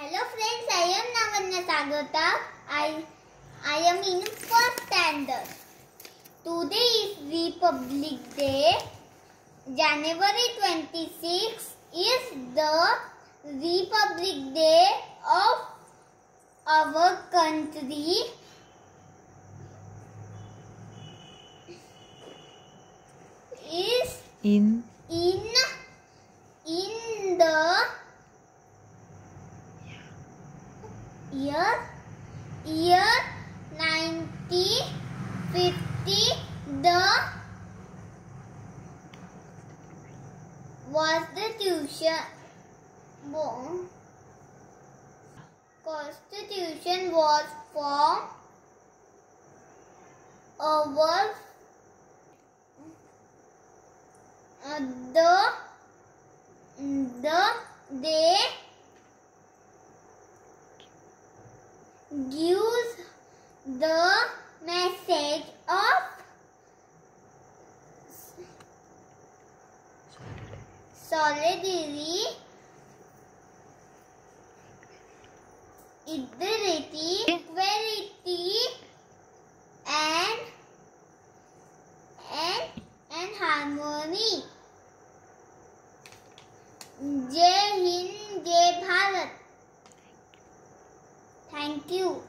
Hello friends, I am Lavanya Sagata. I, I am in first standard. Today is Republic Day. January 26 is the Republic Day of our country. Is in in the year year 1950 the constitution bo- constitution was formed over the the they gives the message of solidarity, equality, equality, and and and harmony. Thank you.